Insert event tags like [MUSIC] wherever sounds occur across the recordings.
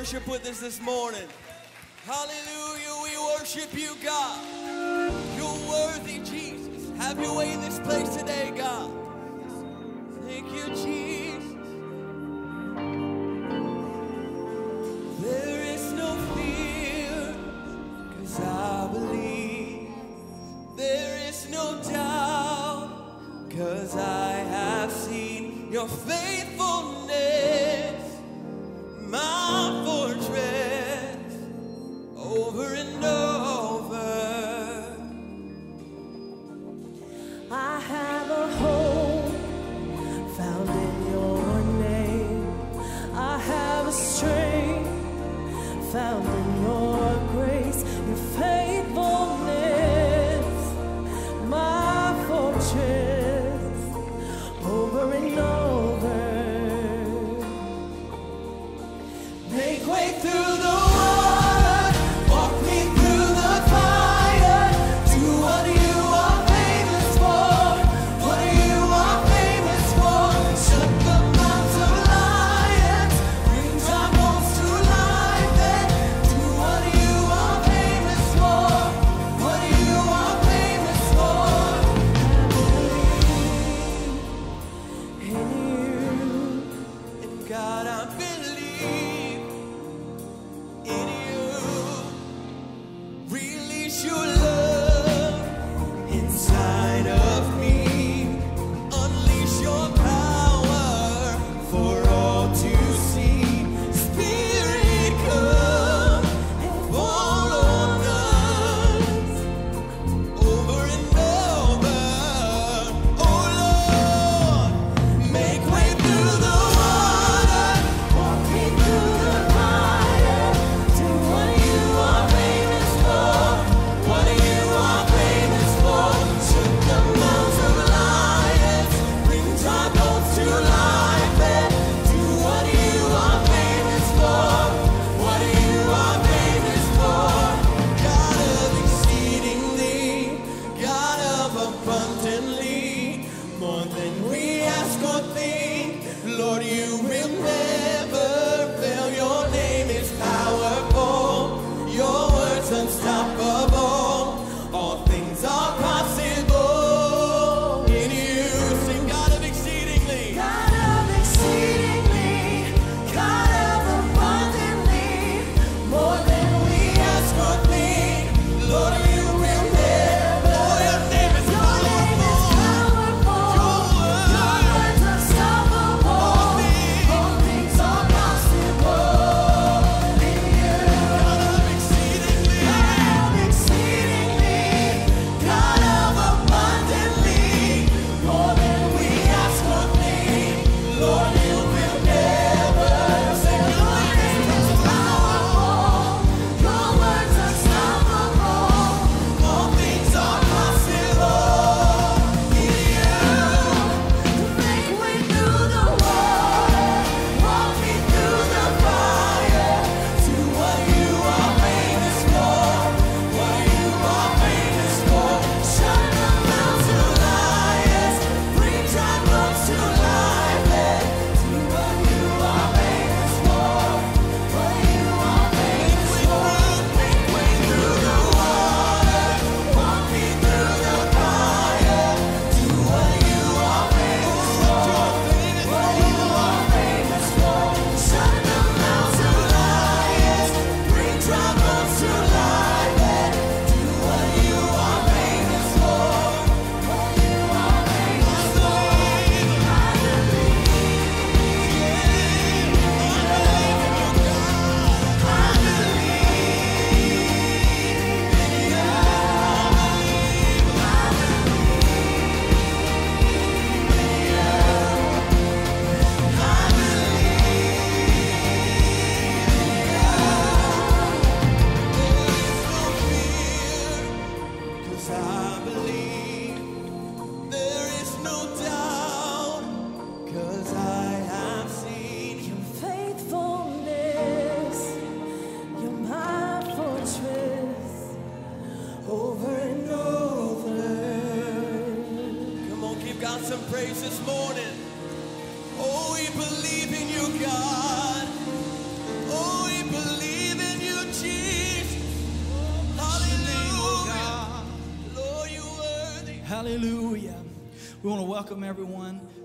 worship with us this morning. Hallelujah. We worship you, God. You're worthy, Jesus. Have your way in this place today, God. Thank you, Jesus. There is no fear, cause I believe. There is no doubt, cause I have seen your faithful.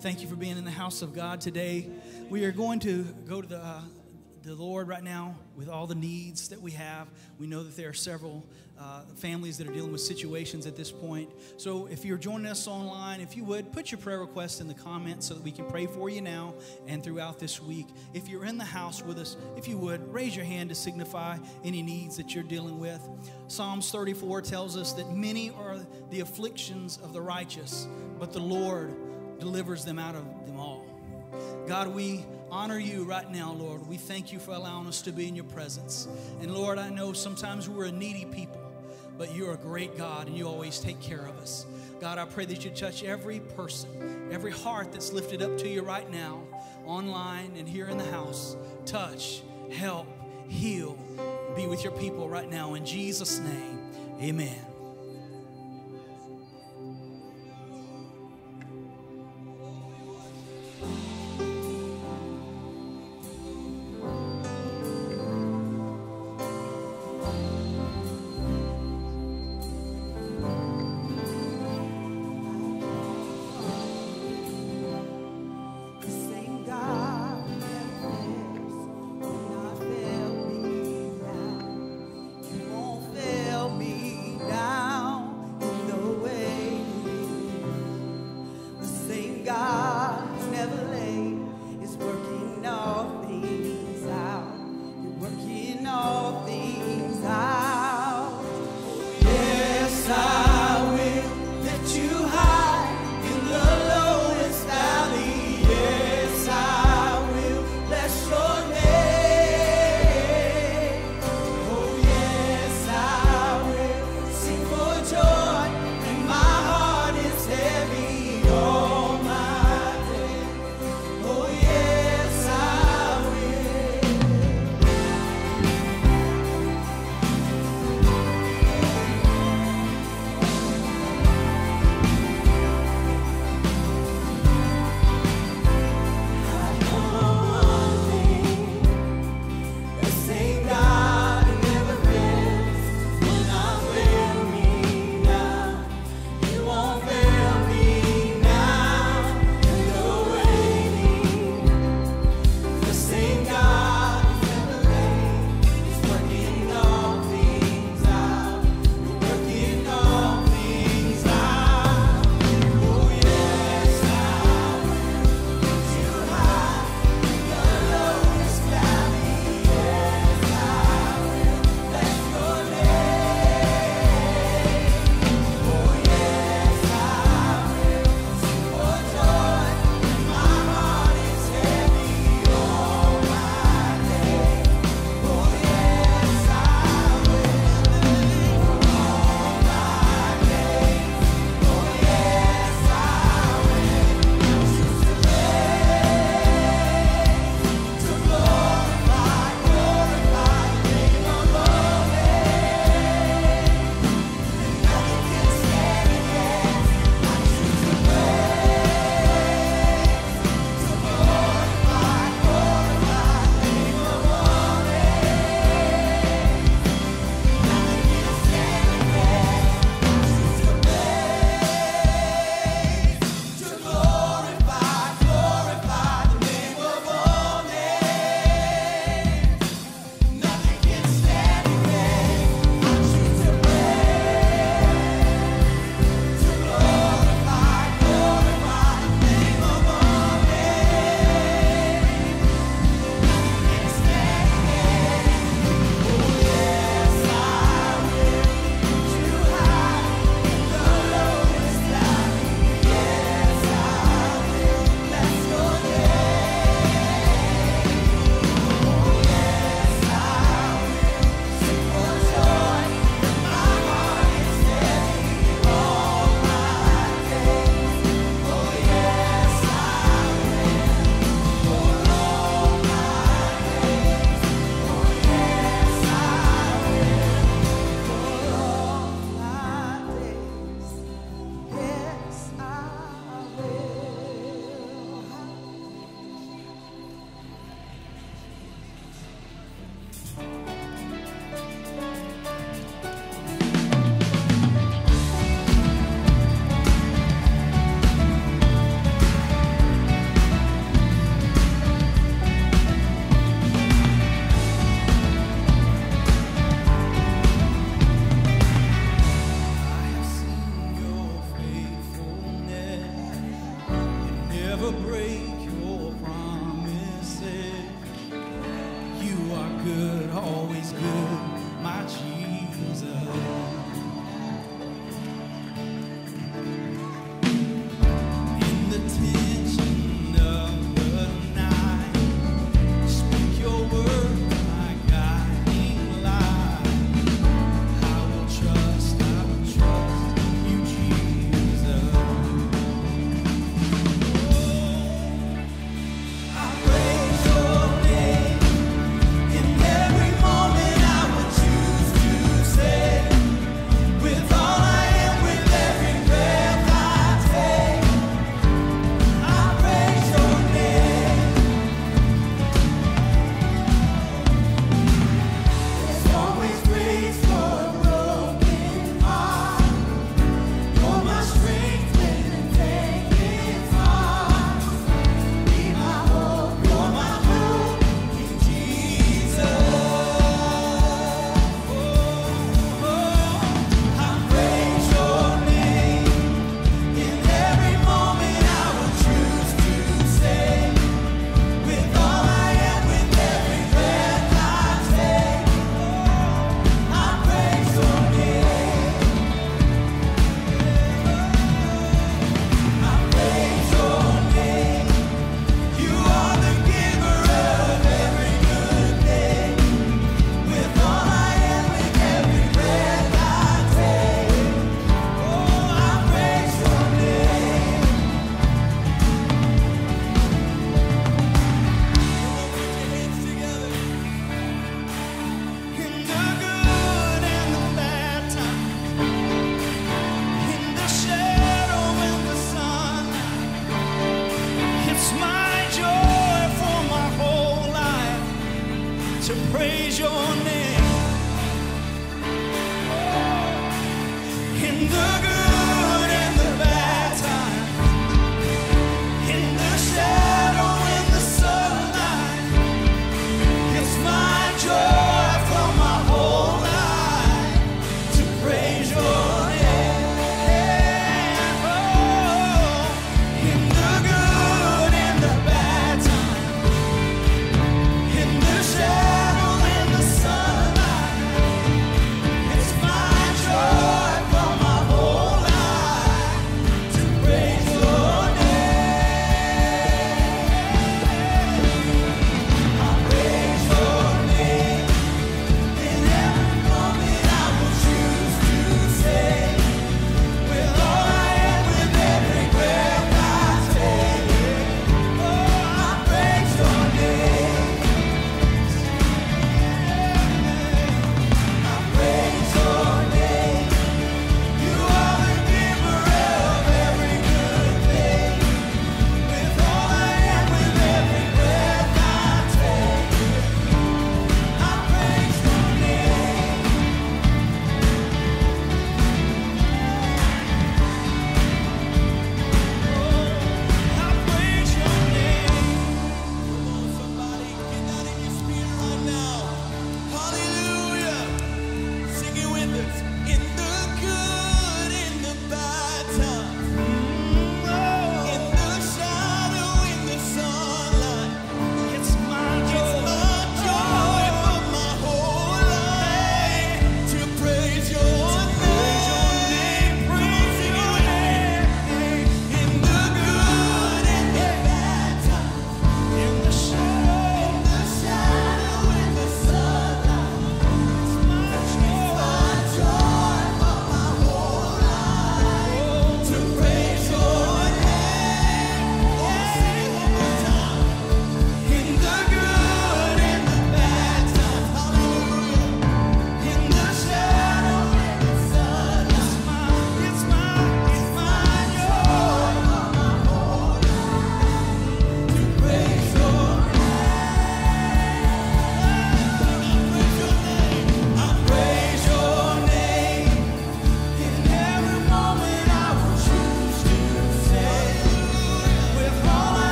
Thank you for being in the house of God today. We are going to go to the, uh, the Lord right now with all the needs that we have. We know that there are several uh, families that are dealing with situations at this point. So if you're joining us online, if you would, put your prayer request in the comments so that we can pray for you now and throughout this week. If you're in the house with us, if you would, raise your hand to signify any needs that you're dealing with. Psalms 34 tells us that many are the afflictions of the righteous, but the Lord delivers them out of them all. God, we honor you right now, Lord. We thank you for allowing us to be in your presence. And Lord, I know sometimes we're a needy people, but you're a great God and you always take care of us. God, I pray that you touch every person, every heart that's lifted up to you right now, online and here in the house. Touch, help, heal, be with your people right now. In Jesus' name, amen. Good, my Jesus.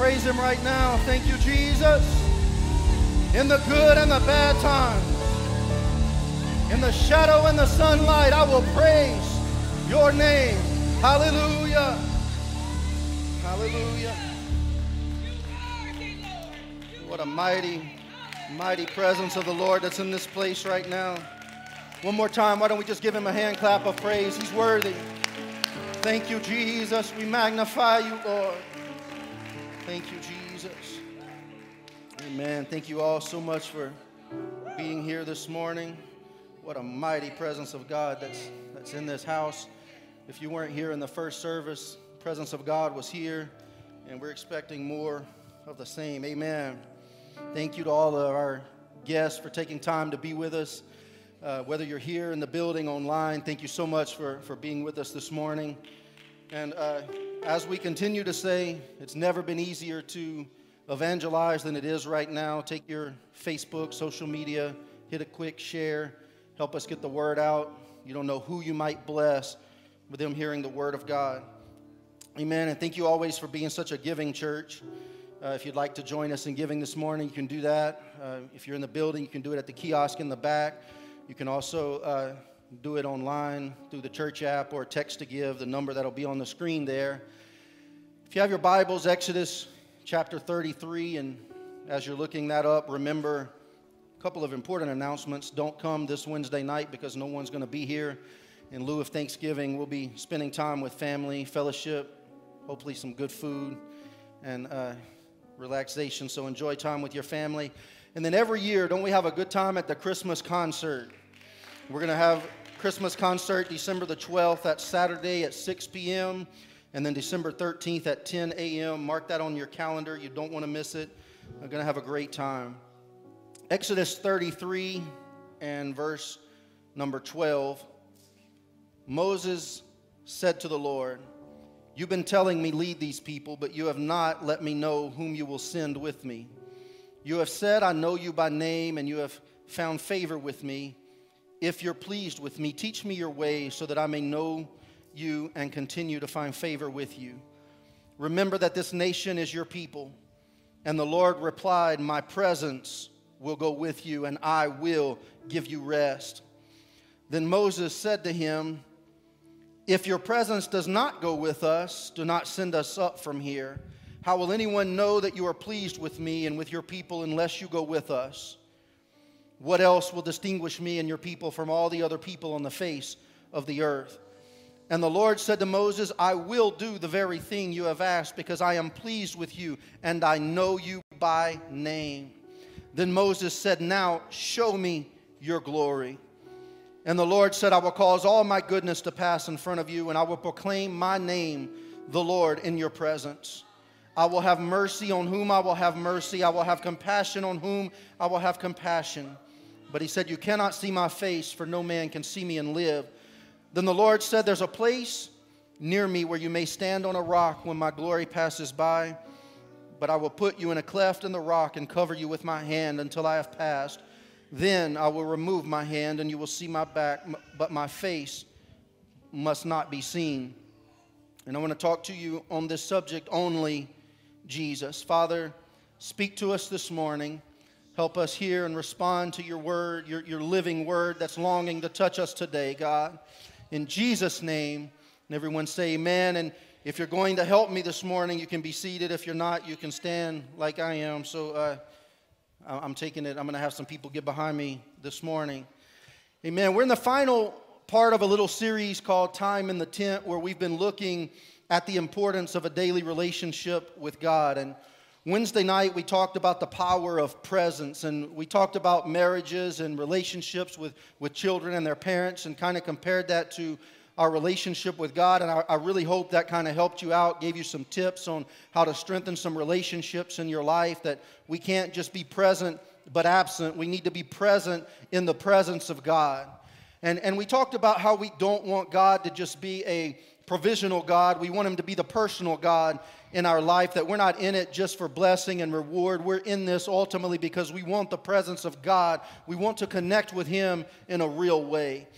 Praise him right now? Thank you, Jesus. In the good and the bad times, in the shadow and the sunlight, I will praise your name. Hallelujah. Hallelujah. What a mighty, mighty presence of the Lord that's in this place right now. One more time, why don't we just give him a hand clap of praise? He's worthy. Thank you, Jesus. We magnify you, Lord. Thank you, Jesus. Amen. Thank you all so much for being here this morning. What a mighty presence of God that's, that's in this house. If you weren't here in the first service, presence of God was here, and we're expecting more of the same. Amen. Thank you to all of our guests for taking time to be with us. Uh, whether you're here in the building, online, thank you so much for, for being with us this morning. And uh, as we continue to say, it's never been easier to evangelize than it is right now. Take your Facebook, social media, hit a quick share, help us get the word out. You don't know who you might bless with them hearing the word of God. Amen. And thank you always for being such a giving church. Uh, if you'd like to join us in giving this morning, you can do that. Uh, if you're in the building, you can do it at the kiosk in the back. You can also uh, do it online through the church app or text to give, the number that'll be on the screen there. If you have your Bibles, Exodus chapter 33, and as you're looking that up, remember a couple of important announcements. Don't come this Wednesday night because no one's going to be here. In lieu of Thanksgiving, we'll be spending time with family, fellowship, hopefully some good food, and uh, relaxation. So enjoy time with your family. And then every year, don't we have a good time at the Christmas concert? We're going to have Christmas concert December the 12th. That's Saturday at 6 p.m. And then December 13th at 10 a.m. Mark that on your calendar. You don't want to miss it. We're going to have a great time. Exodus 33 and verse number 12. Moses said to the Lord, You've been telling me, lead these people, but you have not let me know whom you will send with me. You have said, I know you by name, and you have found favor with me. If you're pleased with me, teach me your ways so that I may know you and continue to find favor with you. Remember that this nation is your people. And the Lord replied, My presence will go with you, and I will give you rest. Then Moses said to him, If your presence does not go with us, do not send us up from here. How will anyone know that you are pleased with me and with your people unless you go with us? What else will distinguish me and your people from all the other people on the face of the earth? And the Lord said to Moses, I will do the very thing you have asked because I am pleased with you and I know you by name. Then Moses said, Now show me your glory. And the Lord said, I will cause all my goodness to pass in front of you and I will proclaim my name, the Lord, in your presence. I will have mercy on whom I will have mercy. I will have compassion on whom I will have compassion. But he said, You cannot see my face, for no man can see me and live. Then the Lord said, There's a place near me where you may stand on a rock when my glory passes by. But I will put you in a cleft in the rock and cover you with my hand until I have passed. Then I will remove my hand and you will see my back, but my face must not be seen. And I want to talk to you on this subject only Jesus. Father, speak to us this morning. Help us hear and respond to your word, your, your living word that's longing to touch us today, God. In Jesus' name, and everyone say amen. And if you're going to help me this morning, you can be seated. If you're not, you can stand like I am. So uh, I'm taking it. I'm going to have some people get behind me this morning. Amen. We're in the final part of a little series called Time in the Tent, where we've been looking at the importance of a daily relationship with God. And Wednesday night, we talked about the power of presence, and we talked about marriages and relationships with, with children and their parents, and kind of compared that to our relationship with God. And I, I really hope that kind of helped you out, gave you some tips on how to strengthen some relationships in your life, that we can't just be present but absent. We need to be present in the presence of God. And, and we talked about how we don't want God to just be a provisional God. We want Him to be the personal God in our life, that we're not in it just for blessing and reward. We're in this ultimately because we want the presence of God. We want to connect with Him in a real way.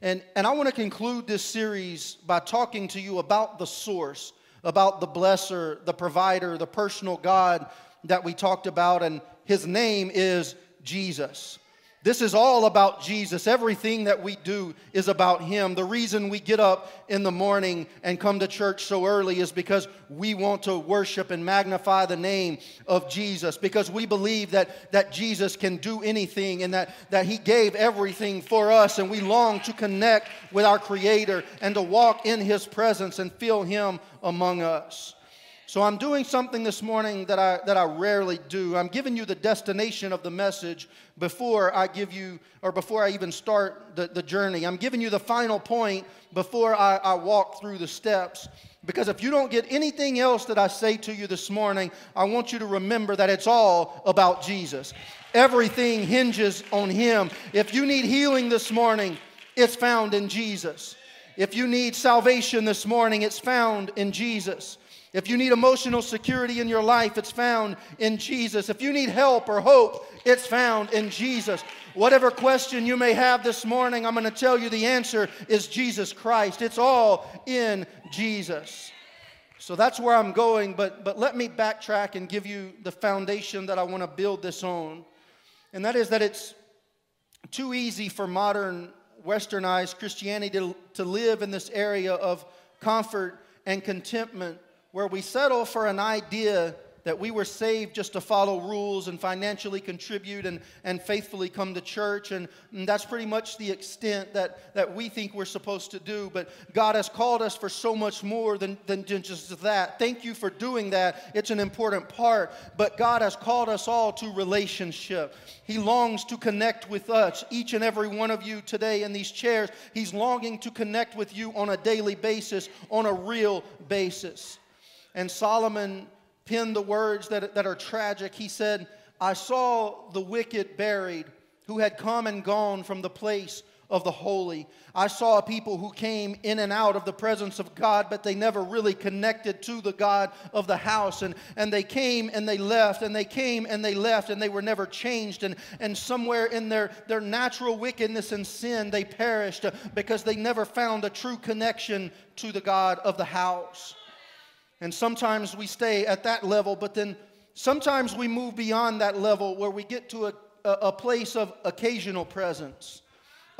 And, and I want to conclude this series by talking to you about the source about the blesser, the provider, the personal God that we talked about, and his name is Jesus. This is all about Jesus. Everything that we do is about Him. The reason we get up in the morning and come to church so early is because we want to worship and magnify the name of Jesus, because we believe that, that Jesus can do anything and that, that He gave everything for us, and we long to connect with our Creator and to walk in His presence and feel Him among us. So I'm doing something this morning that I, that I rarely do. I'm giving you the destination of the message before I give you, or before I even start the, the journey. I'm giving you the final point before I, I walk through the steps. Because if you don't get anything else that I say to you this morning, I want you to remember that it's all about Jesus. Everything hinges on Him. If you need healing this morning, it's found in Jesus. If you need salvation this morning, it's found in Jesus. If you need emotional security in your life, it's found in Jesus. If you need help or hope, it's found in Jesus. Whatever question you may have this morning, I'm going to tell you the answer is Jesus Christ. It's all in Jesus. So that's where I'm going, but, but let me backtrack and give you the foundation that I want to build this on. And that is that it's too easy for modern westernized Christianity to, to live in this area of comfort and contentment where we settle for an idea that we were saved just to follow rules and financially contribute and, and faithfully come to church. And, and, that's pretty much the extent that, that we think we're supposed to do. But God has called us for so much more than, than just that. Thank you for doing that. It's an important part. But God has called us all to relationship. He longs to connect with us, each and every one of you today in these chairs. He's longing to connect with you on a daily basis, on a real basis. And Solomon penned the words that, that are tragic. He said, I saw the wicked buried who had come and gone from the place of the holy. I saw people who came in and out of the presence of God, but they never really connected to the God of the house. And, and they came and they left, and they came and they left, and they were never changed. And, and somewhere in their, their natural wickedness and sin, they perished because they never found a true connection to the God of the house. And sometimes we stay at that level, but then sometimes we move beyond that level where we get to a, a, place of occasional presence,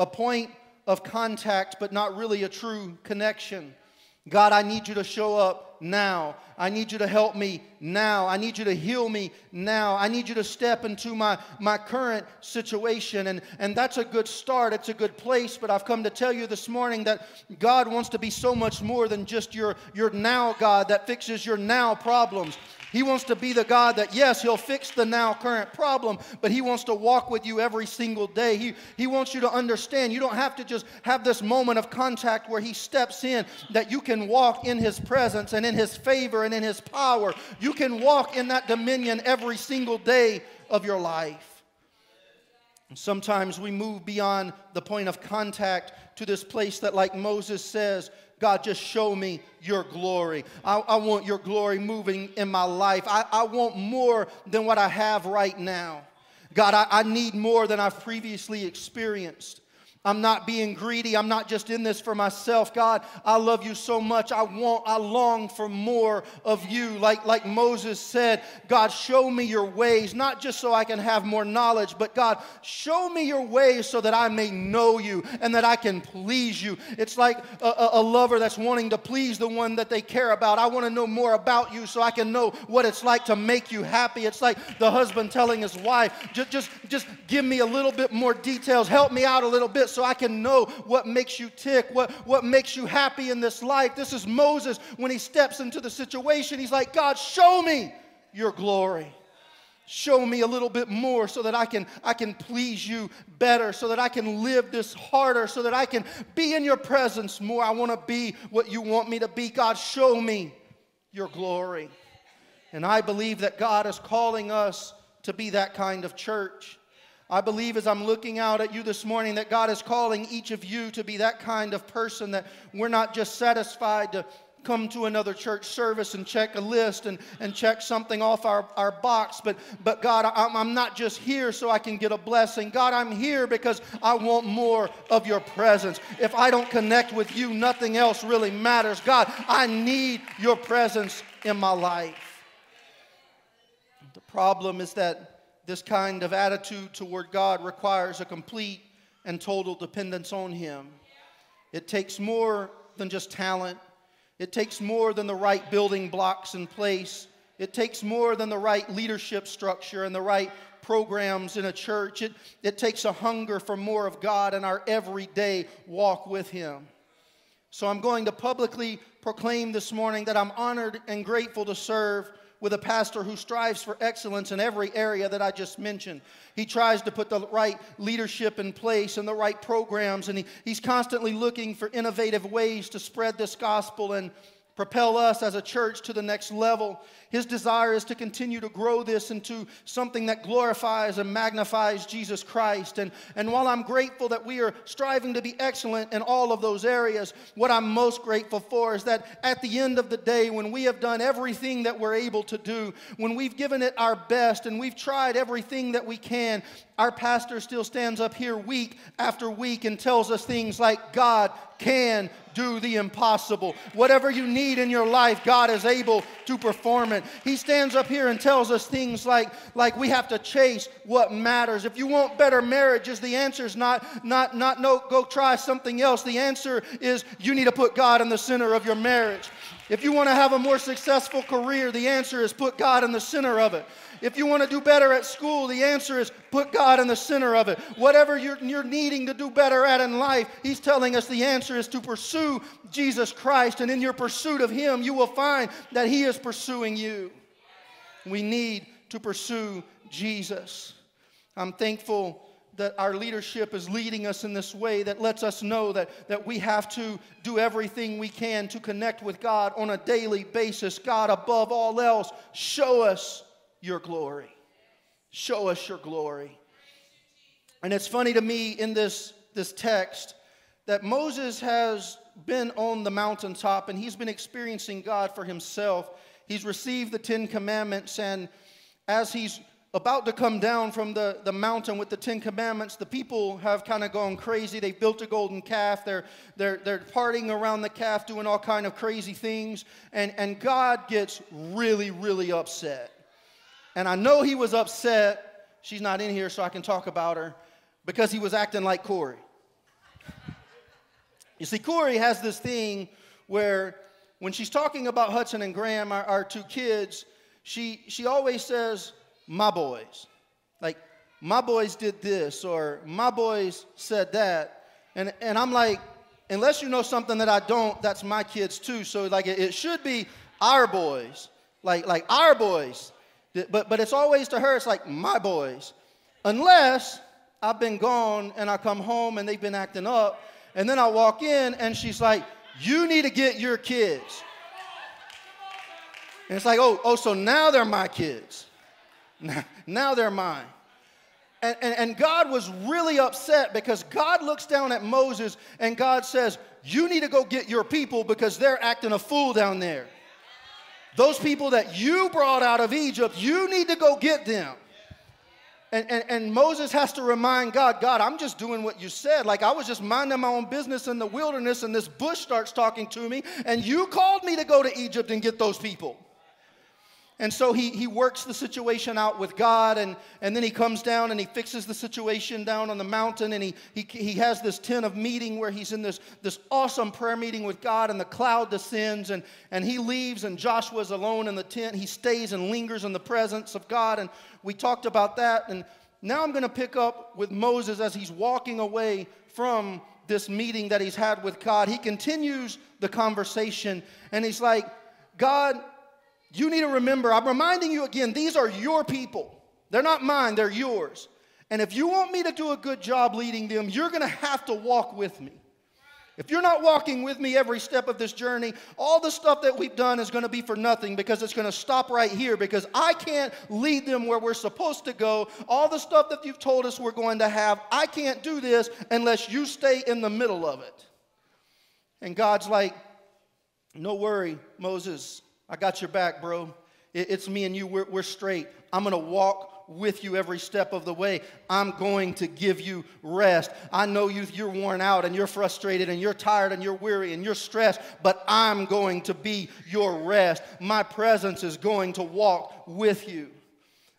a point of contact, but not really a true connection. God, I need you to show up now. I need you to help me now. I need you to heal me now. I need you to step into my, my current situation. And, and that's a good start. It's a good place. But I've come to tell you this morning that God wants to be so much more than just your, your now God that fixes your now problems. He wants to be the God that, yes, He'll fix the now current problem, but He wants to walk with you every single day. He, he wants you to understand you don't have to just have this moment of contact where He steps in, that you can walk in His presence and in His favor and in His power. You can walk in that dominion every single day of your life. Sometimes we move beyond the point of contact to this place that, like Moses says, God, just show me your glory. I, I want your glory moving in my life. I, I, want more than what I have right now. God, I, I need more than I've previously experienced. I'm not being greedy. I'm not just in this for myself. God, I love you so much. I want, I long for more of you. Like, like Moses said, God, show me your ways, not just so I can have more knowledge, but God, show me your ways so that I may know you and that I can please you. It's like a, a lover that's wanting to please the one that they care about. I want to know more about you so I can know what it's like to make you happy. It's like the husband telling his wife, just, just, just give me a little bit more details. Help me out a little bit so I can know what makes you tick, what, what makes you happy in this life. This is Moses when he steps into the situation. He's like, God, show me your glory. Show me a little bit more so that I can, I can please you better, so that I can live this harder, so that I can be in your presence more. I want to be what you want me to be. God, show me your glory. And I believe that God is calling us to be that kind of church. I believe as I'm looking out at you this morning that God is calling each of you to be that kind of person that we're not just satisfied to, come to another church service and check a list and, and check something off our, our box. But, but God, I'm, I'm not just here so I can get a blessing. God, I'm here because I want more of your presence. If I don't connect with you, nothing else really matters. God, I need your presence in my life. The problem is that this kind of attitude toward God requires a complete and total dependence on Him. It takes more than just talent, it takes more than the right building blocks in place. It takes more than the right leadership structure and the right programs in a church. It, it takes a hunger for more of God in our everyday walk with Him. So I'm going to publicly proclaim this morning that I'm honored and grateful to serve with a pastor who strives for excellence in every area that I just mentioned. He tries to put the right leadership in place and the right programs, and he, he's constantly looking for innovative ways to spread this gospel and propel us as a church to the next level. His desire is to continue to grow this into something that glorifies and magnifies Jesus Christ. And, and while I'm grateful that we are striving to be excellent in all of those areas, what I'm most grateful for is that at the end of the day, when we have done everything that we're able to do, when we've given it our best and we've tried everything that we can, our pastor still stands up here week after week and tells us things like, God can do the impossible. Whatever you need in your life, God is able to perform it. He stands up here and tells us things like, like we have to chase what matters. If you want better marriages, the answer is not, not, not no, go try something else. The answer is you need to put God in the center of your marriage. If you want to have a more successful career, the answer is put God in the center of it. If you want to do better at school, the answer is put God in the center of it. Whatever you're, you're needing to do better at in life, He's telling us the answer is to pursue Jesus Christ. And in your pursuit of Him, you will find that He is pursuing you. We need to pursue Jesus. I'm thankful that our leadership is leading us in this way that lets us know that, that we have to do everything we can to connect with God on a daily basis. God, above all else, show us your glory. Show us your glory. And it's funny to me in this, this text that Moses has been on the mountaintop and he's been experiencing God for himself. He's received the Ten Commandments, and as he's about to come down from the, the mountain with the Ten Commandments, the people have kind of gone crazy. They've built a golden calf. They're, they're, they're partying around the calf, doing all kind of crazy things. And, and God gets really, really upset. And I know he was upset. She's not in here, so I can talk about her because he was acting like Corey. You see, Corey has this thing where when she's talking about Hudson and Graham, our, our two kids, she, she always says, my boys. Like, my boys did this, or my boys said that. And, and I'm like, unless you know something that I don't, that's my kids too. So, like, it, it should be our boys. Like, like our boys. But, but it's always to her, it's like my boys. Unless I've been gone and I come home and they've been acting up. And then I walk in and she's like, You need to get your kids. And it's like, Oh, oh so now they're my kids. Now they're mine. And, and, and, God was really upset because God looks down at Moses and God says, You need to go get your people because they're acting a fool down there. Those people that you brought out of Egypt, you need to go get them. And, and, and, Moses has to remind God, God, I'm just doing what you said. Like I was just minding my own business in the wilderness, and this bush starts talking to me, and you called me to go to Egypt and get those people. And so he, he works the situation out with God, and, and then he comes down and he fixes the situation down on the mountain, and he, he, he has this tent of meeting where he's in this, this awesome prayer meeting with God, and the cloud descends, and, and he leaves, and Joshua's alone in the tent. He stays and lingers in the presence of God, and we talked about that. And now I'm going to pick up with Moses as he's walking away from this meeting that he's had with God. He continues the conversation, and he's like, God, you need to remember, I'm reminding you again, these are your people. They're not mine, they're yours. And if you want me to do a good job leading them, you're going to have to walk with me. If you're not walking with me every step of this journey, all the stuff that we've done is going to be for nothing because it's going to stop right here because I can't lead them where we're supposed to go. All the stuff that you've told us we're going to have, I can't do this unless you stay in the middle of it. And God's like, No worry, Moses. I got your back, bro. It's me and you. We're, we're straight. I'm going to walk with you every step of the way. I'm going to give you rest. I know you, you're worn out and you're frustrated and you're tired and you're weary and you're stressed, but I'm going to be your rest. My presence is going to walk with you.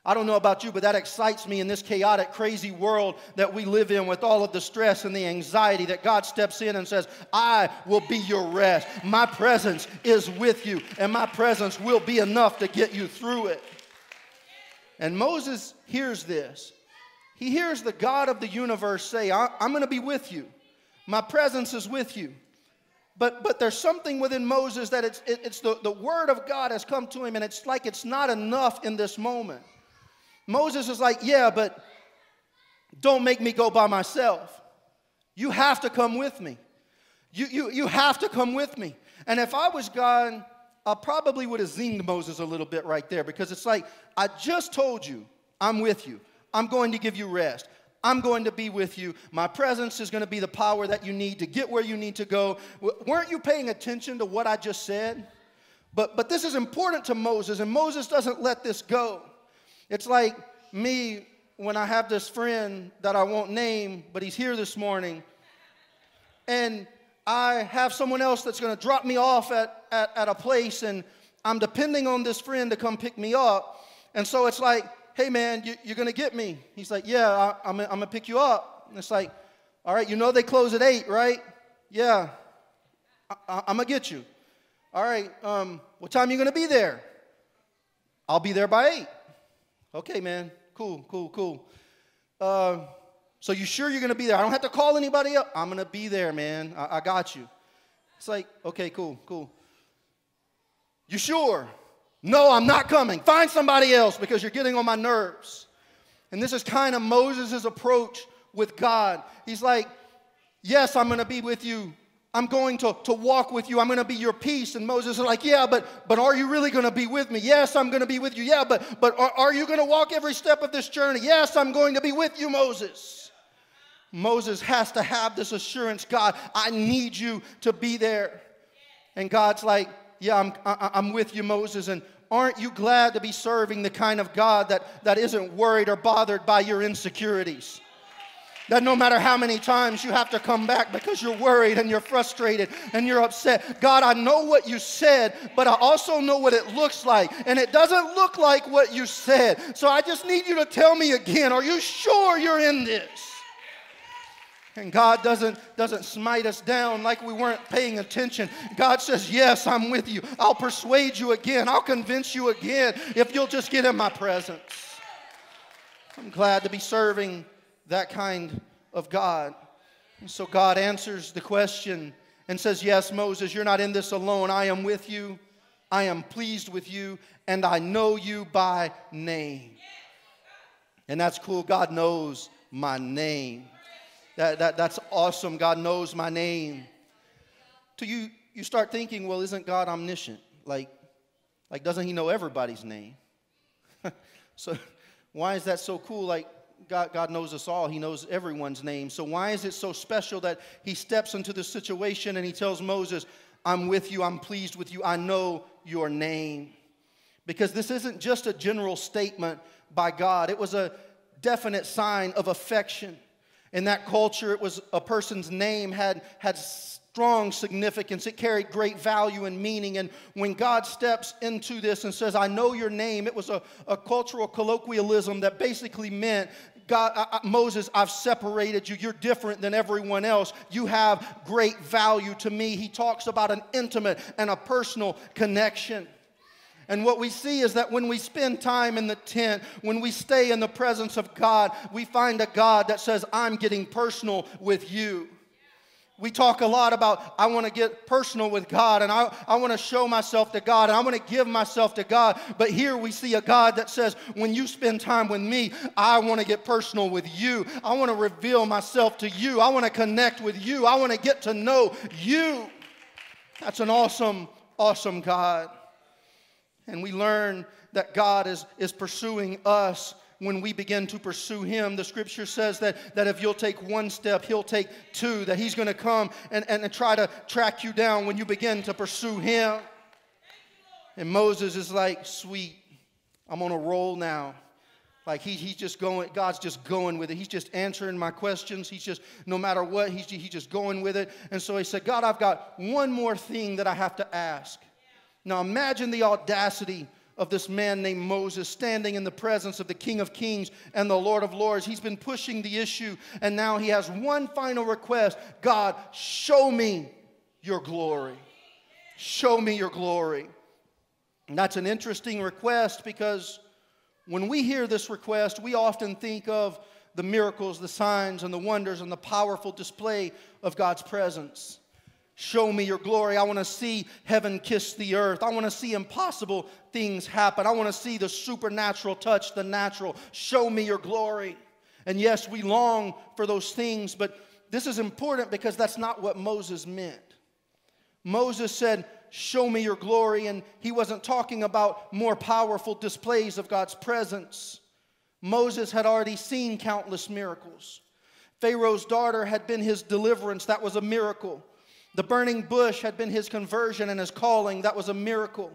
I don't know about you, but that excites me in this chaotic, crazy world that we live in with all of the stress and the anxiety that God steps in and says, I will be your rest. My presence is with you, and my presence will be enough to get you through it. And Moses hears this. He hears the God of the universe say, I, am going to be with you. My presence is with you. But, but there's something within Moses that it's, it- it's the, the word of God has come to him, and it's like it's not enough in this moment. Moses is like, Yeah, but don't make me go by myself. You have to come with me. You, you, you have to come with me. And if I was God, I probably would have zinged Moses a little bit right there because it's like, I just told you, I'm with you. I'm going to give you rest. I'm going to be with you. My presence is going to be the power that you need to get where you need to go. W- weren't you paying attention to what I just said? But, but this is important to Moses, and Moses doesn't let this go. It's like me when I have this friend that I won't name, but he's here this morning, and I have someone else that's going to drop me off at, at, at a place, and I'm depending on this friend to come pick me up. And so it's like, hey man, you, you're going to get me. He's like, yeah, I, I'm, I'm going to pick you up. And it's like, all right, you know they close at 8, right? Yeah, I, I'm going to get you. All right, um, what time are you going to be there? I'll be there by 8. Okay, man. Cool, cool, cool. Uh, so you sure you're gonna be there? I don't have to call anybody up. I'm gonna be there, man. I, I got you. It's like, okay, cool, cool. You sure? No, I'm not coming. Find somebody else because you're getting on my nerves. And this is kind of Moses' approach with God. He's like, Yes, I'm gonna be with you. I'm going to, to walk with you. I'm going to be your peace. And Moses is like, Yeah, but, but are you really going to be with me? Yes, I'm going to be with you. Yeah, but, but are, are you going to walk every step of this journey? Yes, I'm going to be with you, Moses. Moses has to have this assurance God, I need you to be there. And God's like, Yeah, I'm, I, I'm with you, Moses. And aren't you glad to be serving the kind of God that, that isn't worried or bothered by your insecurities? That no matter how many times you have to come back because you're worried and you're frustrated and you're upset. God, I know what you said, but I also know what it looks like. And it doesn't look like what you said. So I just need you to tell me again are you sure you're in this? And God doesn't, doesn't smite us down like we weren't paying attention. God says, Yes, I'm with you. I'll persuade you again. I'll convince you again if you'll just get in my presence. I'm glad to be serving that kind of God. And so God answers the question and says, Yes, Moses, you're not in this alone. I am with you. I am pleased with you, and I know you by name. And that's cool. God knows my name. That, that, that's awesome. God knows my name. To you, you start thinking, well, isn't God omniscient? Like, like doesn't he know everybody's name? [LAUGHS] so why is that so cool? Like, God, God knows us all. He knows everyone's name. So why is it so special that he steps into the situation and he tells Moses, I'm with you, I'm pleased with you, I know your name? Because this isn't just a general statement by God, it was a definite sign of affection. In that culture, it was a person's name had, had strong significance. It carried great value and meaning. And when God steps into this and says, I know your name, it was a, a cultural colloquialism that basically meant God, I, I- Moses, I've separated you. You're different than everyone else. You have great value to me. He talks about an intimate and a personal connection. And what we see is that when we spend time in the tent, when we stay in the presence of God, we find a God that says, I'm getting personal with you. We talk a lot about, I want to get personal with God and I, I want to show myself to God and I want to give myself to God. But here we see a God that says, when you spend time with me, I want to get personal with you. I want to reveal myself to you. I want to connect with you. I want to get to know you. That's an awesome, awesome God. And we learn that God is, is pursuing us when we begin to pursue him. The scripture says that, that if you'll take one step, he'll take two, that he's going to come and, and, try to track you down when you begin to pursue him. And Moses is like, sweet, I'm on a roll now. Like he, he's just going, God's just going with it. He's just answering my questions. He's just, no matter what, he's, he's just going with it. And so he said, God, I've got one more thing that I have to ask. Now imagine the audacity of this man named Moses standing in the presence of the King of Kings and the Lord of Lords. He's been pushing the issue, and now he has one final request God, show me your glory. Show me your glory. And that's an interesting request because when we hear this request, we often think of the miracles, the signs, and the wonders, and the powerful display of God's presence. Show me your glory. I want to see heaven kiss the earth. I want to see impossible things happen. I want to see the supernatural touch the natural. Show me your glory. And yes, we long for those things, but this is important because that's not what Moses meant. Moses said, Show me your glory, and he wasn't talking about more powerful displays of God's presence. Moses had already seen countless miracles. Pharaoh's daughter had been his deliverance, that was a miracle. The burning bush had been his conversion and his calling, that was a miracle.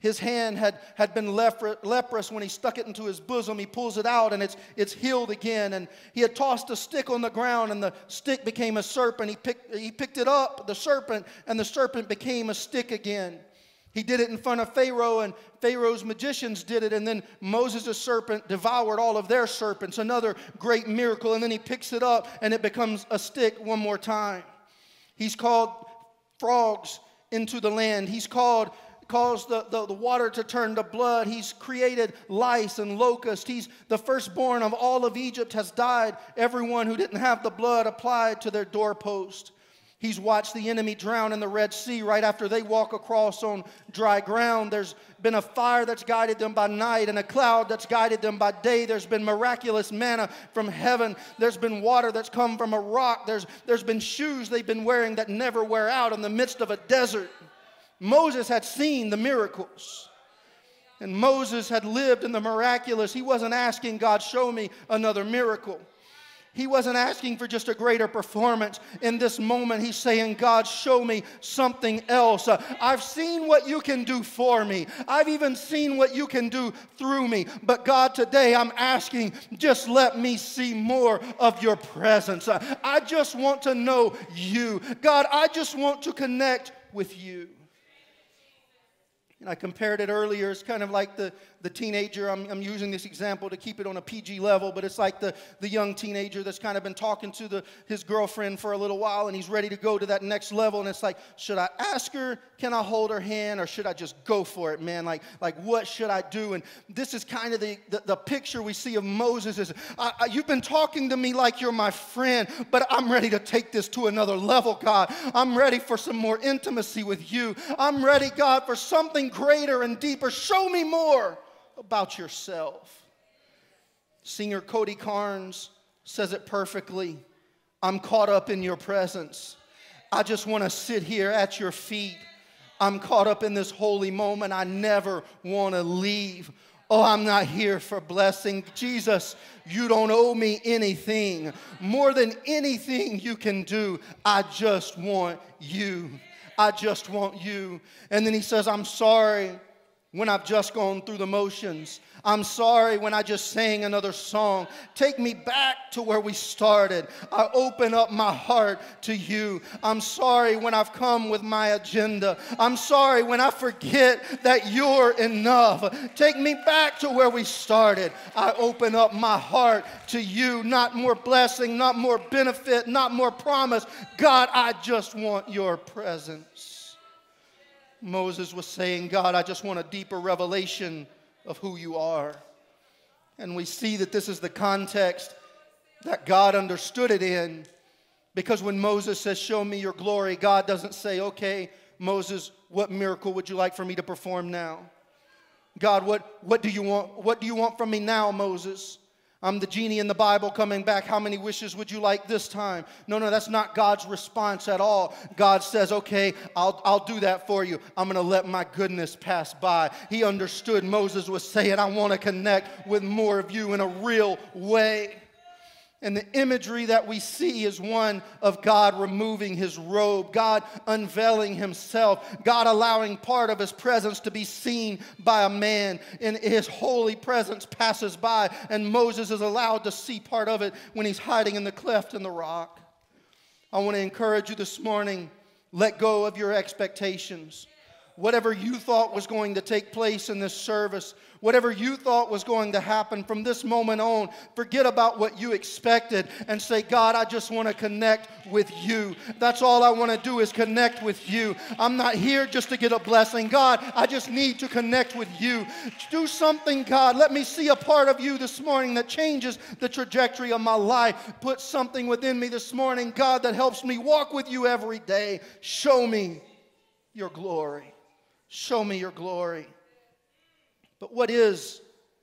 His hand had, had been lepr- leprous when he stuck it into his bosom. He pulls it out and it's, it's healed again. And he had tossed a stick on the ground and the stick became a serpent. He picked, he picked it up, the serpent, and the serpent became a stick again. He did it in front of Pharaoh, and Pharaoh's magicians did it, and then Moses' serpent devoured all of their serpents. Another great miracle. And then he picks it up and it becomes a stick one more time. He's called frogs into the land. He's called caused the, the, the, water to turn to blood. He's created lice and locusts. He's the firstborn of all of Egypt has died. Everyone who didn't have the blood applied to their doorpost. He's watched the enemy drown in the Red Sea right after they walk across on dry ground. There's been a fire that's guided them by night and a cloud that's guided them by day. There's been miraculous manna from heaven. There's been water that's come from a rock. There's, there's been shoes they've been wearing that never wear out in the midst of a desert. Moses had seen the miracles. And Moses had lived in the miraculous. He wasn't asking God, show me another miracle. He wasn't asking for just a greater performance. In this moment, he's saying, God, show me something else. Uh, I've seen what you can do for me, I've even seen what you can do through me. But God, today I'm asking, just let me see more of your presence. Uh, I just want to know you. God, I just want to connect with you. And I compared it earlier. It's kind of like the, the teenager. I'm, I'm using this example to keep it on a PG level, but it's like the, the young teenager that's kind of been talking to the, his girlfriend for a little while and he's ready to go to that next level. And it's like, should I ask her? Can I hold her hand? Or should I just go for it, man? Like, like what should I do? And this is kind of the, the, the picture we see of Moses is, I, I, you've been talking to me like you're my friend, but I'm ready to take this to another level, God. I'm ready for some more intimacy with you. I'm ready, God, for something greater and deeper. Show me more about yourself. Singer Cody Carnes says it perfectly. I'm caught up in your presence. I just want to sit here at your feet. I'm caught up in this holy moment. I never want to leave. Oh, I'm not here for blessing. Jesus, you don't owe me anything. More than anything you can do, I just want you. I just want you. And then he says, I'm sorry when I've just gone through the motions. I'm sorry when I just sang another song. Take me back to where we started. I open up my heart to you. I'm sorry when I've come with my agenda. I'm sorry when I forget that you're enough. Take me back to where we started. I open up my heart to you. Not more blessing, not more benefit, not more promise. God, I just want your presence. Moses was saying, God, I just want a deeper revelation of who you are. And we see that this is the context that God understood it in. Because when Moses says, Show me your glory, God doesn't say, Okay, Moses, what miracle would you like for me to perform now? God, what, what, do you want, what do you want from me now, Moses? I'm the genie in the Bible coming back. How many wishes would you like this time? No, no, that's not God's response at all. God says, okay, I'll, I'll do that for you. I'm going to let my goodness pass by. He understood Moses was saying, I want to connect with more of you in a real way. And the imagery that we see is one of God removing his robe, God unveiling himself, God allowing part of his presence to be seen by a man. And his holy presence passes by, and Moses is allowed to see part of it when he's hiding in the cleft in the rock. I want to encourage you this morning let go of your expectations. Whatever you thought was going to take place in this service, whatever you thought was going to happen from this moment on, forget about what you expected and say, God, I just want to connect with you. That's all I want to do is connect with you. I'm not here just to get a blessing. God, I just need to connect with you. Do something, God. Let me see a part of you this morning that changes the trajectory of my life. Put something within me this morning, God, that helps me walk with you every day. Show me your glory. Show me your glory. But what is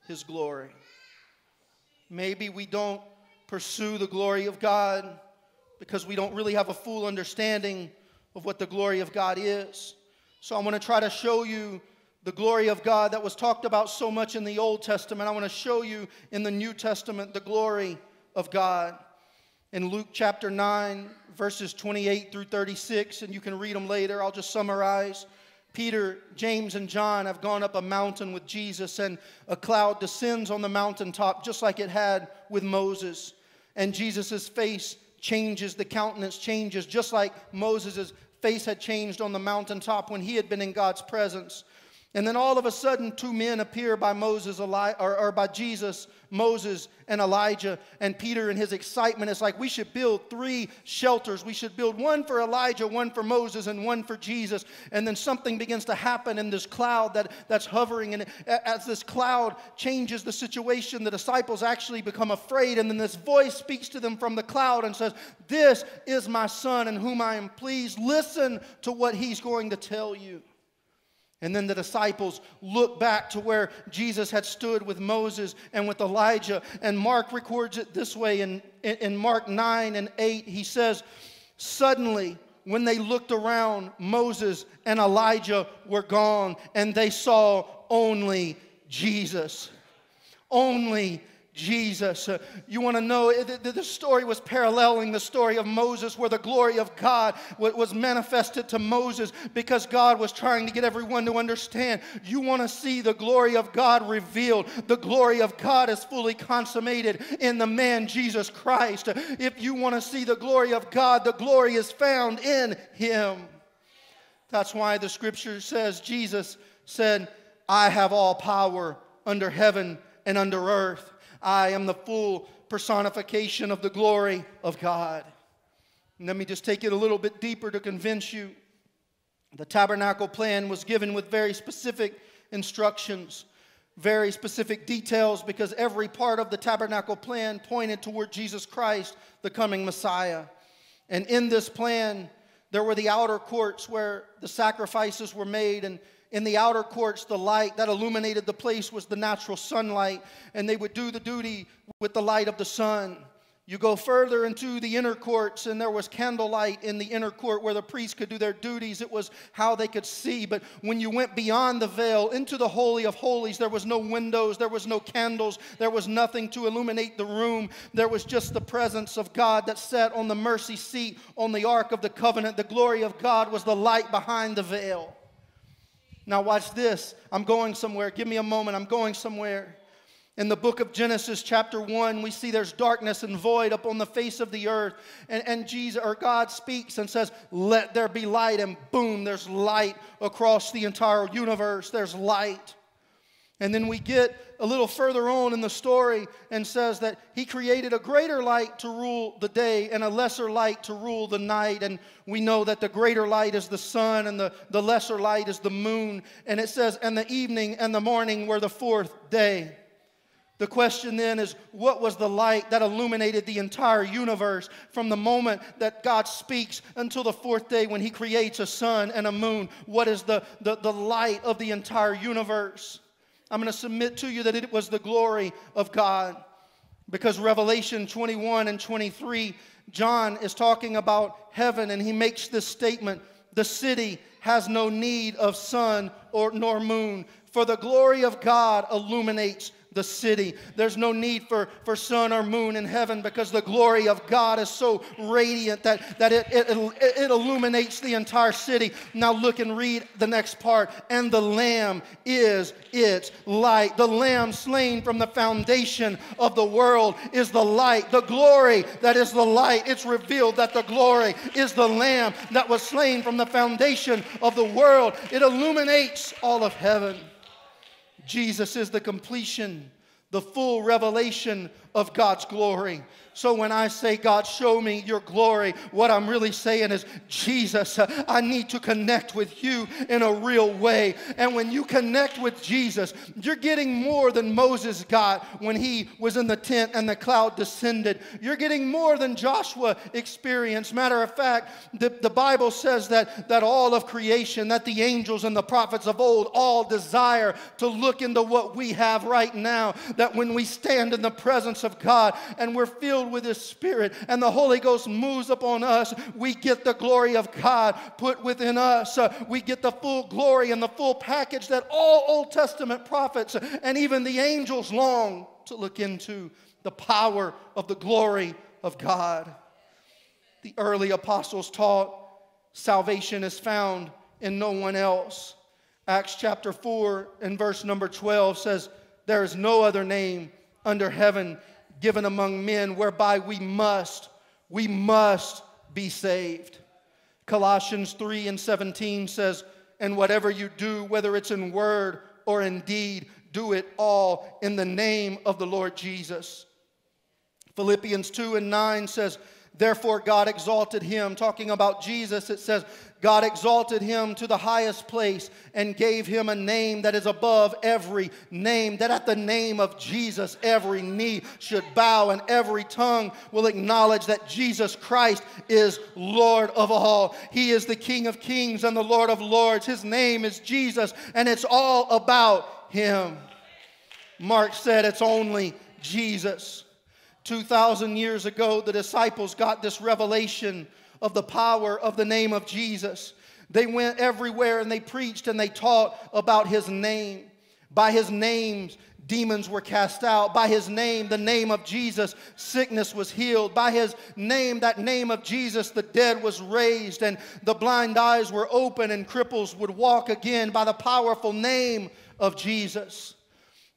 his glory? Maybe we don't pursue the glory of God because we don't really have a full understanding of what the glory of God is. So I want to try to show you the glory of God that was talked about so much in the Old Testament. I want to show you in the New Testament the glory of God. In Luke chapter 9, verses 28 through 36, and you can read them later, I'll just summarize. Peter, James, and John have gone up a mountain with Jesus, and a cloud descends on the mountaintop just like it had with Moses. And Jesus' face changes, the countenance changes, just like Moses' face had changed on the mountaintop when he had been in God's presence. And then all of a sudden, two men appear by Moses, or, or by Jesus, Moses, and Elijah. And Peter, in his excitement, is like, we should build three shelters. We should build one for Elijah, one for Moses, and one for Jesus. And then something begins to happen in this cloud that, that's hovering. And as this cloud changes the situation, the disciples actually become afraid. And then this voice speaks to them from the cloud and says, This is my son in whom I am pleased. Listen to what he's going to tell you. And then the disciples look back to where Jesus had stood with Moses and with Elijah. And Mark records it this way in, in Mark 9 and 8. He says, Suddenly, when they looked around, Moses and Elijah were gone, and they saw only Jesus. Only Jesus. Uh, you want to know, the, the story was paralleling the story of Moses, where the glory of God was manifested to Moses because God was trying to get everyone to understand. You want to see the glory of God revealed. The glory of God is fully consummated in the man Jesus Christ. If you want to see the glory of God, the glory is found in Him. That's why the scripture says Jesus said, I have all power under heaven and under earth. I am the full personification of the glory of God. And let me just take it a little bit deeper to convince you. The tabernacle plan was given with very specific instructions, very specific details, because every part of the tabernacle plan pointed toward Jesus Christ, the coming Messiah. And in this plan, there were the outer courts where the sacrifices were made, and in the outer courts, the light that illuminated the place was the natural sunlight, and they would do the duty with the light of the sun. You go further into the inner courts, and there was candlelight in the inner court where the priests could do their duties. It was how they could see. But when you went beyond the veil into the Holy of Holies, there was no windows, there was no candles, there was nothing to illuminate the room. There was just the presence of God that sat on the mercy seat on the Ark of the Covenant. The glory of God was the light behind the veil. Now, watch this. I'm going somewhere. Give me a moment. I'm going somewhere. In the book of Genesis, chapter 1, we see there's darkness and void upon the face of the earth. And, and Jesus or God speaks and says, Let there be light. And boom, there's light across the entire universe. There's light. And then we get a little further on in the story and says that he created a greater light to rule the day and a lesser light to rule the night. And we know that the greater light is the sun and the, the lesser light is the moon. And it says, and the evening and the morning were the fourth day. The question then is what was the light that illuminated the entire universe from the moment that God speaks until the fourth day when He creates a sun and a moon? What is the, the, the light of the entire universe? I'm going to submit to you that it was the glory of God. Because Revelation 21 and 23, John is talking about heaven and he makes this statement The city has no need of sun or nor moon, for the glory of God illuminates the city. There's no need for, for sun or moon in heaven because the glory of God is so radiant that, that it, it, it illuminates the entire city. Now look and read the next part. And the Lamb is its light. The Lamb slain from the foundation of the world is the light. The glory that is the light. It's revealed that the glory is the Lamb that was slain from the foundation of the world. It illuminates all of heaven. Jesus is the completion, the full revelation of God's glory. So when I say, God, show me your glory, what I'm really saying is, Jesus, uh, I need to connect with you in a real way. And when you connect with Jesus, you're getting more than Moses got when he was in the tent and the cloud descended. You're getting more than Joshua experienced. Matter of fact, the, the Bible says that, that all of creation, that the angels and the prophets of old all desire to look into what we have right now. That when we stand in the presence of God and we're filled with His Spirit and the Holy Ghost moves upon us, we get the glory of God put within us. Uh, we get the full glory and the full package that all Old Testament prophets and even the angels long to look into the power of the glory of God. The early apostles taught salvation is found in no one else. Acts chapter 4 and verse number 12 says, There is no other name under heaven given among men whereby we must, we must be saved. Colossians 3 and 17 says, And whatever you do, whether it's in word or in deed, do it all in the name of the Lord Jesus. Philippians 2 and 9 says, Therefore, God exalted him. Talking about Jesus, it says, God exalted him to the highest place and gave him a name that is above every name. That at the name of Jesus, every knee should bow and every tongue will acknowledge that Jesus Christ is Lord of all. He is the King of kings and the Lord of lords. His name is Jesus, and it's all about him. Mark said it's only Jesus. 2,000 years ago, the disciples got this revelation of the power of the name of Jesus. They went everywhere and they preached and they taught about his name. By his name, demons were cast out. By his name, the name of Jesus, sickness was healed. By his name, that name of Jesus, the dead was raised and the blind eyes were open and cripples would walk again by the powerful name of Jesus.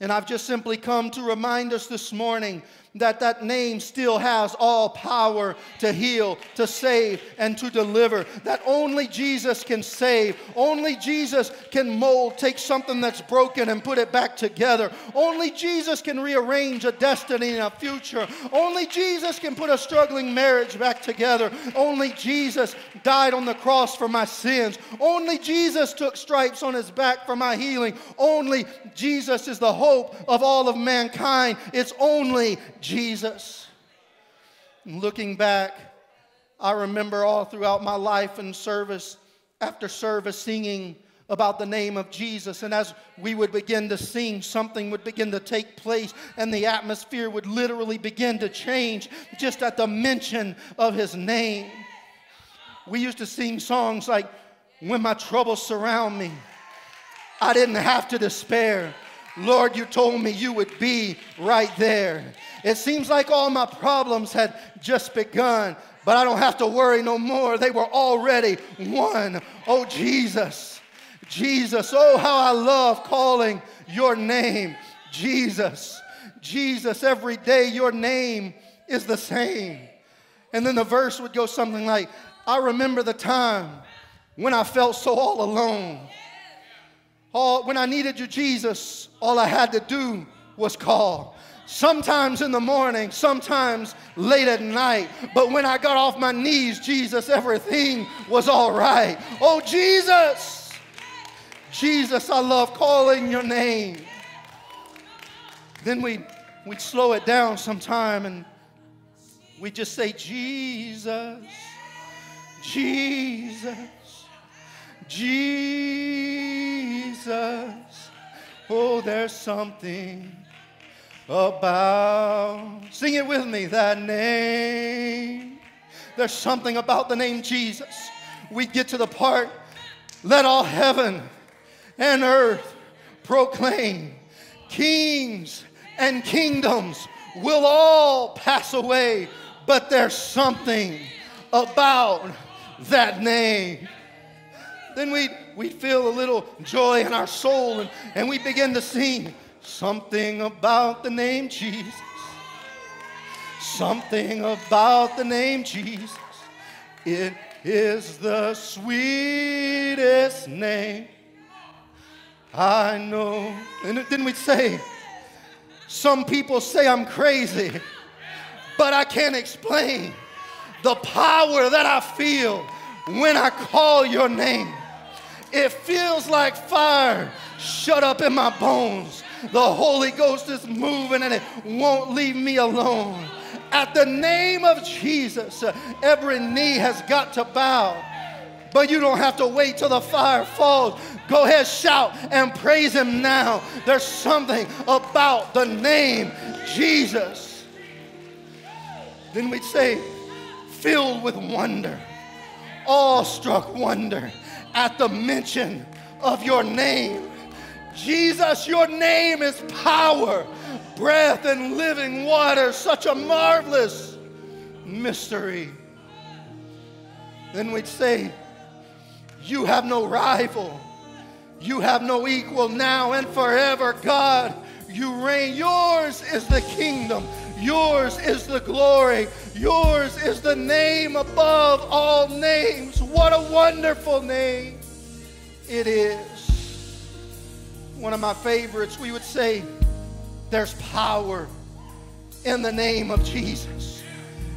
And I've just simply come to remind us this morning that that name still has all power to heal, to save, and to deliver. That only Jesus can save. Only Jesus can mold, take something that's broken and put it back together. Only Jesus can rearrange a destiny and a future. Only Jesus can put a struggling marriage back together. Only Jesus died on the cross for my sins. Only Jesus took stripes on his back for my healing. Only Jesus is the hope of all of mankind. It's only Jesus. And looking back, I remember all throughout my life and service after service singing about the name of Jesus. And as we would begin to sing, something would begin to take place, and the atmosphere would literally begin to change just at the mention of his name. We used to sing songs like, When my troubles surround me, I didn't have to despair. Lord, you told me you would be right there. It seems like all my problems had just begun, but I don't have to worry no more. They were already won. Oh, Jesus, Jesus, oh, how I love calling your name, Jesus. Jesus, every day your name is the same. And then the verse would go something like, I remember the time when I felt so all alone. All, when I needed you, Jesus, all I had to do was call. Sometimes in the morning, sometimes late at night. But when I got off my knees, Jesus, everything was all right. Oh, Jesus, Jesus, I love calling your name. Then we we slow it down sometime and we just say, Jesus, Jesus, Jesus. Oh, there's something about. Sing it with me. That name. There's something about the name Jesus. We get to the part. Let all heaven and earth proclaim. Kings and kingdoms will all pass away, but there's something about that name. Then we we feel a little joy in our soul and, and we begin to sing something about the name Jesus. Something about the name Jesus. It is the sweetest name I know. And then we say, some people say I'm crazy, but I can't explain the power that I feel when I call your name. It feels like fire shut up in my bones. The Holy Ghost is moving and it won't leave me alone. At the name of Jesus, every knee has got to bow. But you don't have to wait till the fire falls. Go ahead, shout and praise Him now. There's something about the name Jesus. Then we'd say, filled with wonder, awestruck wonder at the mention of your name. Jesus, your name is power, breath, and living water. Such a marvelous mystery. Then we'd say, You have no rival, you have no equal now and forever. God, you reign. Yours is the kingdom, yours is the glory, yours is the name above all names. What a wonderful name it is. One of my favorites, we would say, There's power in the name of Jesus.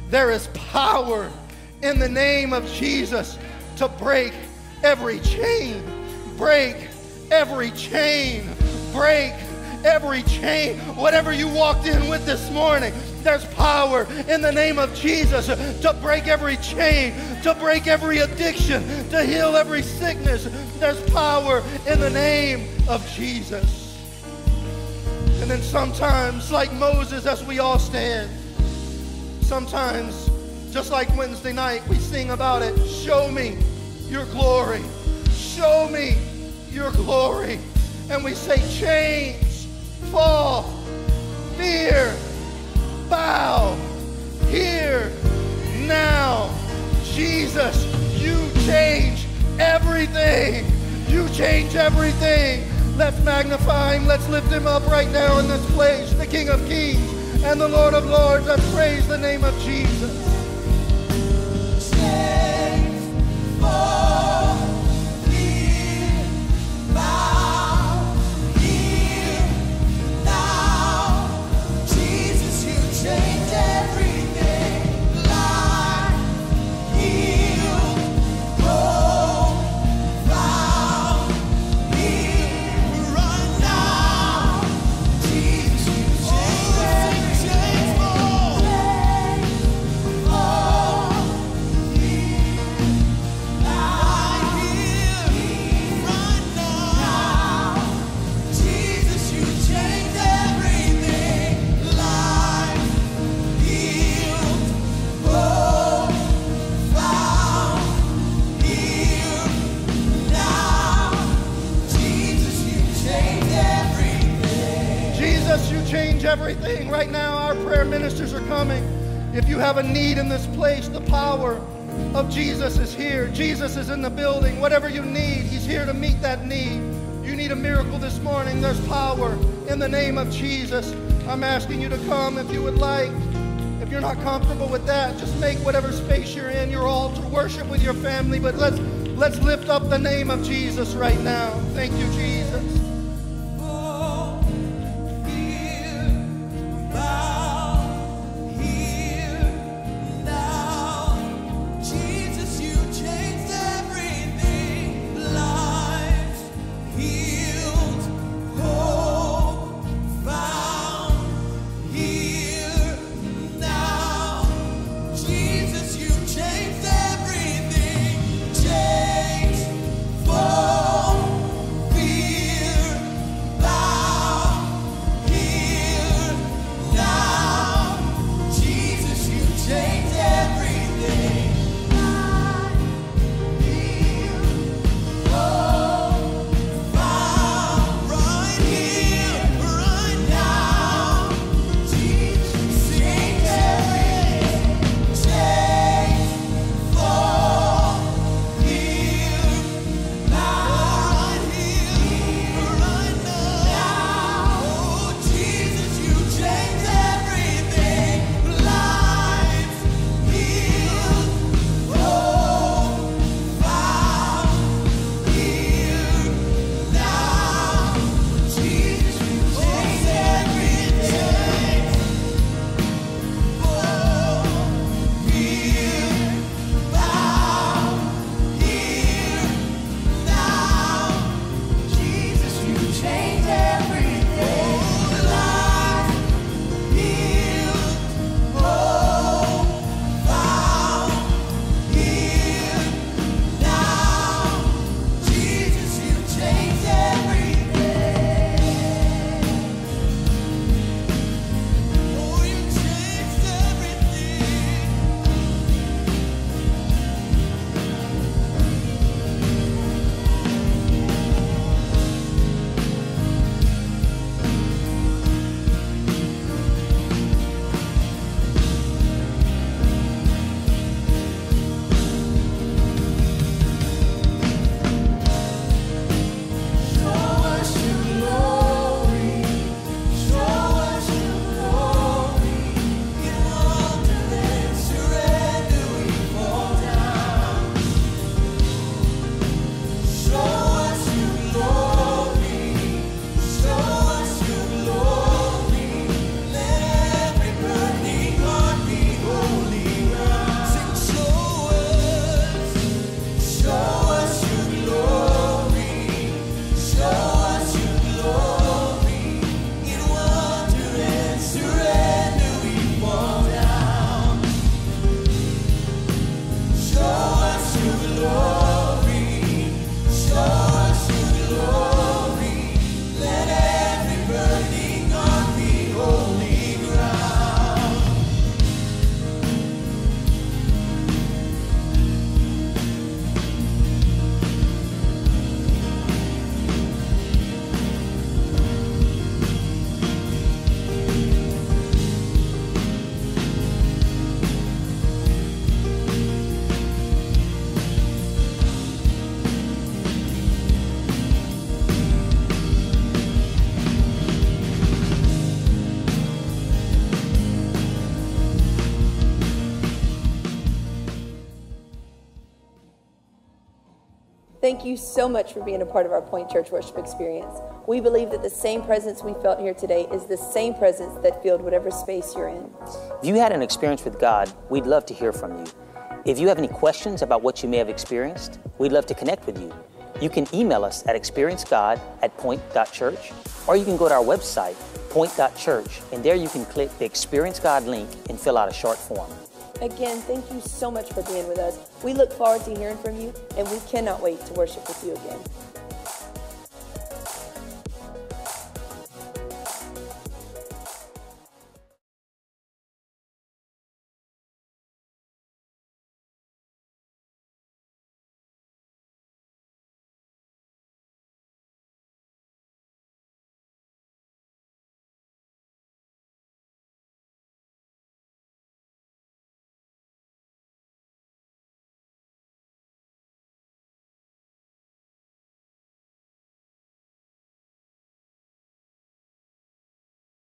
There is power in the name of Jesus to break every chain, break every chain, break every chain. Whatever you walked in with this morning, there's power in the name of Jesus to break every chain, to break every addiction, to heal every sickness. There's power in the name of Jesus. And then sometimes, like Moses, as we all stand, sometimes, just like Wednesday night, we sing about it. Show me your glory. Show me your glory. And we say, chains fall, fear bow here now. Jesus, you change everything. You change everything. Let's magnify him. Let's lift him up right now in this place. The King of Kings and the Lord of Lords. Let's praise the name of Jesus. Chains power of Jesus is here. Jesus is in the building. Whatever you need, He's here to meet that need. You need a miracle this morning, there's power in the name of Jesus. I'm asking you to come if you would like. If you're not comfortable with that, just make whatever space you're in your altar, worship with your family, but let's let's lift up the name of Jesus right now. Thank you, Jesus. Jesus, Thank you so much for being a part of our Point Church worship experience. We believe that the same presence we felt here today is the same presence that filled whatever space you're in. If you had an experience with God, we'd love to hear from you. If you have any questions about what you may have experienced, we'd love to connect with you. You can email us at experiencegod at point.church, or you can go to our website, point.church, and there you can click the Experience God link and fill out a short form. Again, thank you so much for being with us. We look forward to hearing from you, and we cannot wait to worship with you again.